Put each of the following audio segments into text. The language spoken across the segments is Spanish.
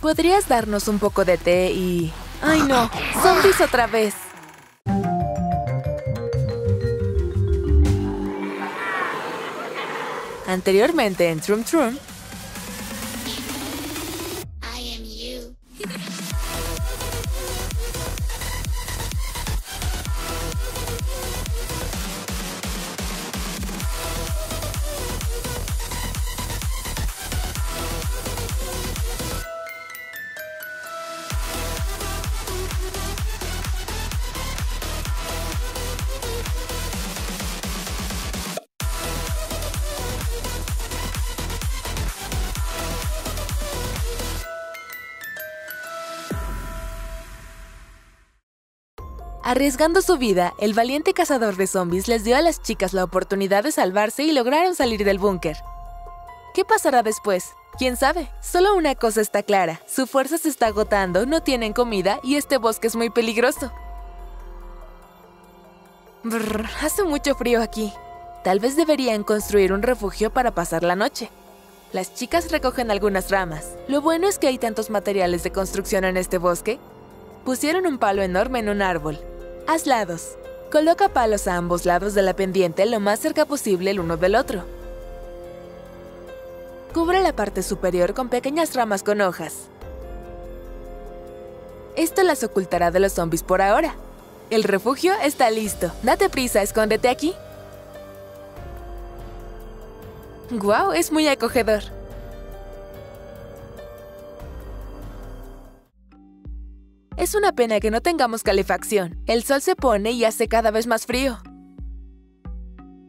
¿Podrías darnos un poco de té y... ¡Ay no! ¡Zombies otra vez! Anteriormente en Trum Trum, Arriesgando su vida, el valiente cazador de zombies les dio a las chicas la oportunidad de salvarse y lograron salir del búnker. ¿Qué pasará después? ¿Quién sabe? Solo una cosa está clara, su fuerza se está agotando, no tienen comida y este bosque es muy peligroso. Brr, hace mucho frío aquí. Tal vez deberían construir un refugio para pasar la noche. Las chicas recogen algunas ramas. Lo bueno es que hay tantos materiales de construcción en este bosque. Pusieron un palo enorme en un árbol. Haz lados. Coloca palos a ambos lados de la pendiente lo más cerca posible el uno del otro. Cubre la parte superior con pequeñas ramas con hojas. Esto las ocultará de los zombies por ahora. El refugio está listo. Date prisa, escóndete aquí. ¡Guau! es muy acogedor. Es una pena que no tengamos calefacción. El sol se pone y hace cada vez más frío.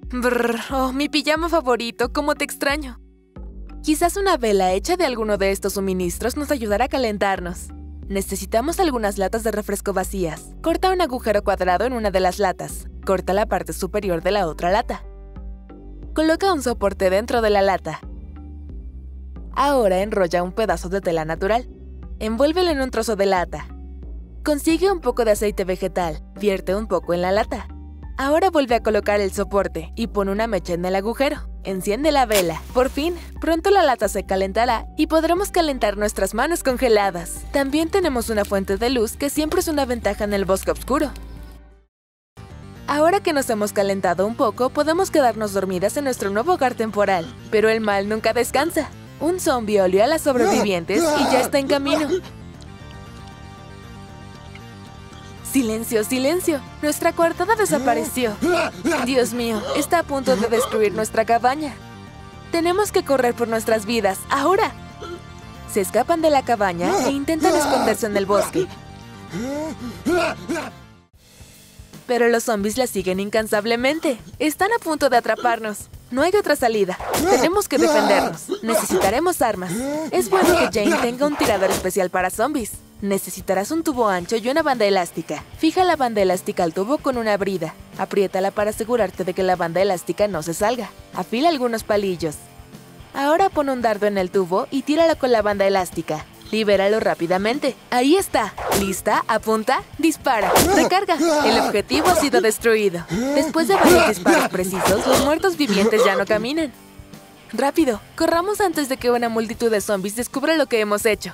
Brr, oh, mi pijama favorito, cómo te extraño. Quizás una vela hecha de alguno de estos suministros nos ayudará a calentarnos. Necesitamos algunas latas de refresco vacías. Corta un agujero cuadrado en una de las latas. Corta la parte superior de la otra lata. Coloca un soporte dentro de la lata. Ahora enrolla un pedazo de tela natural. Envuélvelo en un trozo de lata. Consigue un poco de aceite vegetal. Vierte un poco en la lata. Ahora vuelve a colocar el soporte y pone una mecha en el agujero. Enciende la vela. Por fin, pronto la lata se calentará y podremos calentar nuestras manos congeladas. También tenemos una fuente de luz que siempre es una ventaja en el bosque oscuro. Ahora que nos hemos calentado un poco, podemos quedarnos dormidas en nuestro nuevo hogar temporal. Pero el mal nunca descansa. Un zombie olió a las sobrevivientes y ya está en camino. Silencio, silencio. Nuestra coartada desapareció. Dios mío, está a punto de destruir nuestra cabaña. Tenemos que correr por nuestras vidas, ahora. Se escapan de la cabaña e intentan esconderse en el bosque. Pero los zombies la siguen incansablemente. Están a punto de atraparnos. No hay otra salida. Tenemos que defendernos. Necesitaremos armas. Es bueno que Jane tenga un tirador especial para zombies. Necesitarás un tubo ancho y una banda elástica. Fija la banda elástica al tubo con una brida. Apriétala para asegurarte de que la banda elástica no se salga. Afila algunos palillos. Ahora pon un dardo en el tubo y tíralo con la banda elástica. Libéralo rápidamente. Ahí está. ¿Lista? Apunta. Dispara. Recarga. El objetivo ha sido destruido. Después de varios disparos precisos, los muertos vivientes ya no caminan. Rápido, corramos antes de que una multitud de zombies descubra lo que hemos hecho.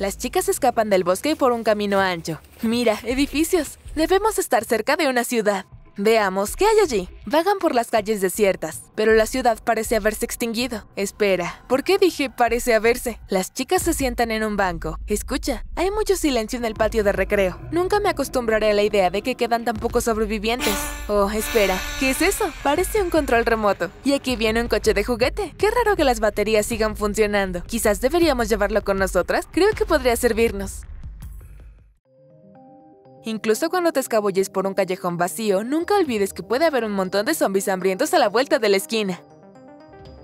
Las chicas escapan del bosque por un camino ancho. Mira, edificios. Debemos estar cerca de una ciudad. Veamos, ¿qué hay allí? Vagan por las calles desiertas, pero la ciudad parece haberse extinguido. Espera, ¿por qué dije parece haberse? Las chicas se sientan en un banco. Escucha, hay mucho silencio en el patio de recreo. Nunca me acostumbraré a la idea de que quedan tan pocos sobrevivientes. Oh, espera, ¿qué es eso? Parece un control remoto. Y aquí viene un coche de juguete. Qué raro que las baterías sigan funcionando. Quizás deberíamos llevarlo con nosotras. Creo que podría servirnos. Incluso cuando te escabulles por un callejón vacío, nunca olvides que puede haber un montón de zombies hambrientos a la vuelta de la esquina.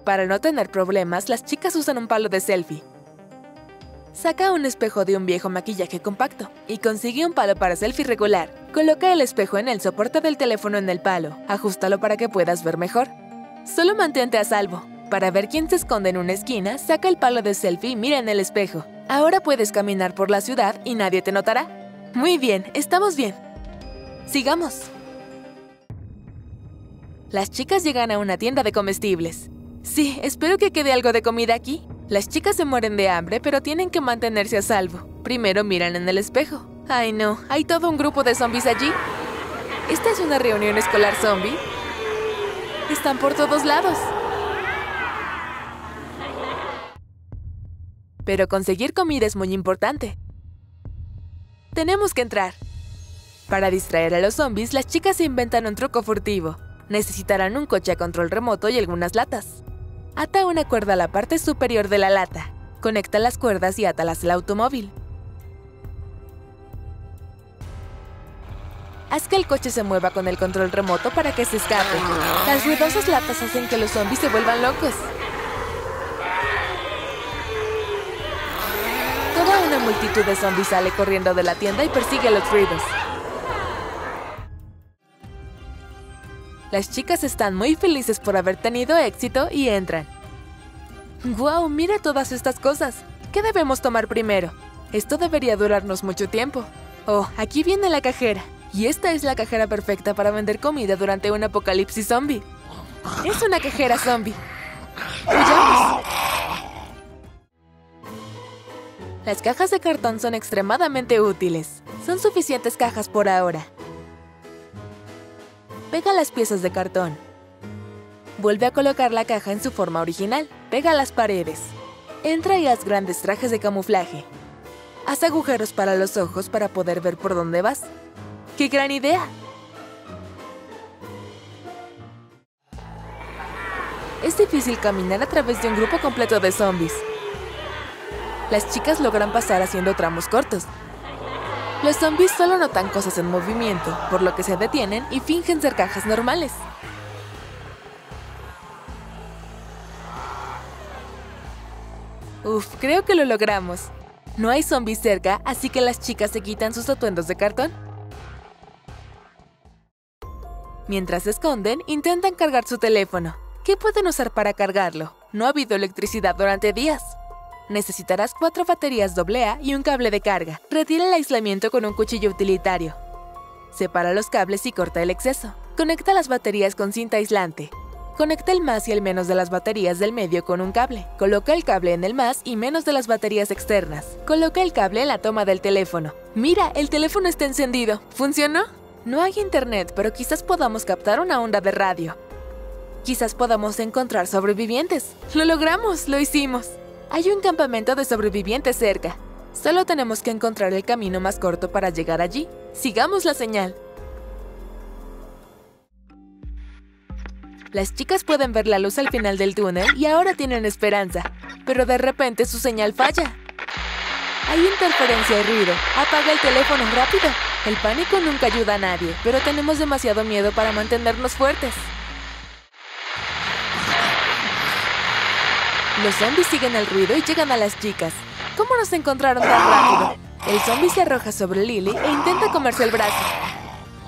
Para no tener problemas, las chicas usan un palo de selfie. Saca un espejo de un viejo maquillaje compacto y consigue un palo para selfie regular. Coloca el espejo en el soporte del teléfono en el palo. Ajustalo para que puedas ver mejor. Solo mantente a salvo. Para ver quién se esconde en una esquina, saca el palo de selfie y mira en el espejo. Ahora puedes caminar por la ciudad y nadie te notará. Muy bien, estamos bien. Sigamos. Las chicas llegan a una tienda de comestibles. Sí, espero que quede algo de comida aquí. Las chicas se mueren de hambre, pero tienen que mantenerse a salvo. Primero miran en el espejo. Ay no, hay todo un grupo de zombies allí. ¿Esta es una reunión escolar zombie? Están por todos lados. Pero conseguir comida es muy importante. Tenemos que entrar. Para distraer a los zombies, las chicas inventan un truco furtivo. Necesitarán un coche a control remoto y algunas latas. Ata una cuerda a la parte superior de la lata. Conecta las cuerdas y átalas al automóvil. Haz que el coche se mueva con el control remoto para que se escape. Las ruidosas latas hacen que los zombies se vuelvan locos. Una multitud de zombies sale corriendo de la tienda y persigue a los ruidos. Las chicas están muy felices por haber tenido éxito y entran. ¡Guau! Mira todas estas cosas. ¿Qué debemos tomar primero? Esto debería durarnos mucho tiempo. Oh, aquí viene la cajera. Y esta es la cajera perfecta para vender comida durante un apocalipsis zombie. Es una cajera zombie. ¡Huyamos! Las cajas de cartón son extremadamente útiles. Son suficientes cajas por ahora. Pega las piezas de cartón. Vuelve a colocar la caja en su forma original. Pega las paredes. Entra y haz grandes trajes de camuflaje. Haz agujeros para los ojos para poder ver por dónde vas. ¡Qué gran idea! Es difícil caminar a través de un grupo completo de zombies. Las chicas logran pasar haciendo tramos cortos. Los zombies solo notan cosas en movimiento, por lo que se detienen y fingen ser cajas normales. Uf, creo que lo logramos. No hay zombies cerca, así que las chicas se quitan sus atuendos de cartón. Mientras se esconden, intentan cargar su teléfono. ¿Qué pueden usar para cargarlo? No ha habido electricidad durante días. Necesitarás cuatro baterías AA y un cable de carga. Retira el aislamiento con un cuchillo utilitario. Separa los cables y corta el exceso. Conecta las baterías con cinta aislante. Conecta el más y el menos de las baterías del medio con un cable. Coloca el cable en el más y menos de las baterías externas. Coloca el cable en la toma del teléfono. Mira, el teléfono está encendido. ¿Funcionó? No hay internet, pero quizás podamos captar una onda de radio. Quizás podamos encontrar sobrevivientes. ¡Lo logramos! ¡Lo hicimos! Hay un campamento de sobrevivientes cerca. Solo tenemos que encontrar el camino más corto para llegar allí. Sigamos la señal. Las chicas pueden ver la luz al final del túnel y ahora tienen esperanza, pero de repente su señal falla. Hay interferencia y ruido. Apaga el teléfono rápido. El pánico nunca ayuda a nadie, pero tenemos demasiado miedo para mantenernos fuertes. Los zombies siguen el ruido y llegan a las chicas. ¿Cómo nos encontraron tan rápido? El zombie se arroja sobre Lily e intenta comerse el brazo.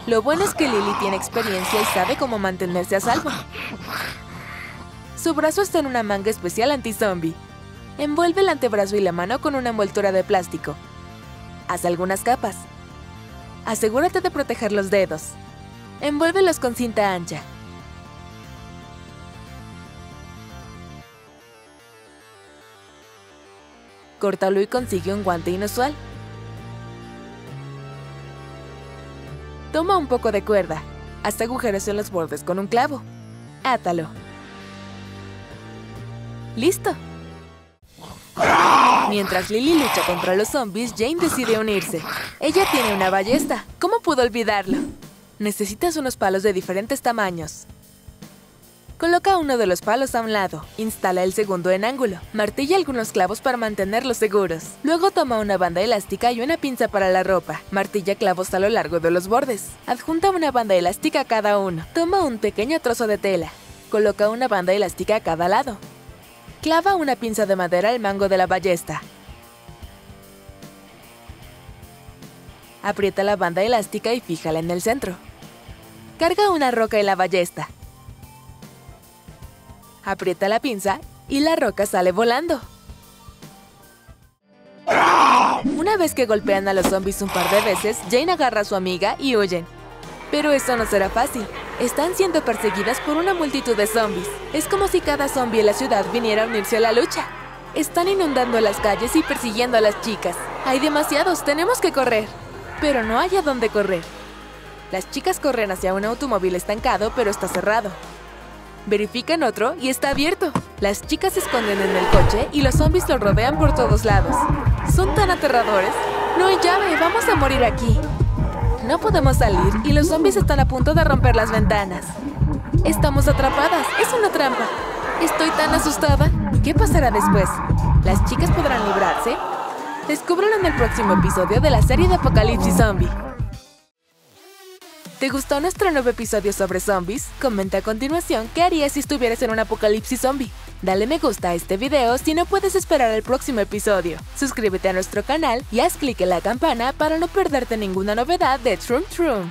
Lo bueno es que Lily tiene experiencia y sabe cómo mantenerse a salvo. Su brazo está en una manga especial anti-zombie. Envuelve el antebrazo y la mano con una envoltura de plástico. Haz algunas capas. Asegúrate de proteger los dedos. Envuélvelos con cinta ancha. Córtalo y consigue un guante inusual. Toma un poco de cuerda. Haz agujeros en los bordes con un clavo. Átalo. ¡Listo! Mientras Lily lucha contra los zombies, Jane decide unirse. Ella tiene una ballesta. ¿Cómo pudo olvidarlo? Necesitas unos palos de diferentes tamaños. Coloca uno de los palos a un lado, instala el segundo en ángulo, martilla algunos clavos para mantenerlos seguros. Luego toma una banda elástica y una pinza para la ropa, martilla clavos a lo largo de los bordes. Adjunta una banda elástica a cada uno. Toma un pequeño trozo de tela. Coloca una banda elástica a cada lado. Clava una pinza de madera al mango de la ballesta. Aprieta la banda elástica y fíjala en el centro. Carga una roca en la ballesta. Aprieta la pinza y la roca sale volando. Una vez que golpean a los zombies un par de veces, Jane agarra a su amiga y huyen. Pero eso no será fácil. Están siendo perseguidas por una multitud de zombies. Es como si cada zombie en la ciudad viniera a unirse a la lucha. Están inundando las calles y persiguiendo a las chicas. Hay demasiados, tenemos que correr. Pero no hay a dónde correr. Las chicas corren hacia un automóvil estancado, pero está cerrado. Verifican otro y está abierto. Las chicas se esconden en el coche y los zombies lo rodean por todos lados. Son tan aterradores. No hay llave, vamos a morir aquí. No podemos salir y los zombies están a punto de romper las ventanas. Estamos atrapadas, es una trampa. Estoy tan asustada. ¿Qué pasará después? ¿Las chicas podrán librarse? Descúbrelo en el próximo episodio de la serie de Apocalipsis Zombie. ¿Te gustó nuestro nuevo episodio sobre zombies? Comenta a continuación qué harías si estuvieras en un apocalipsis zombie. Dale me gusta a este video si no puedes esperar el próximo episodio. Suscríbete a nuestro canal y haz clic en la campana para no perderte ninguna novedad de Trum Trum.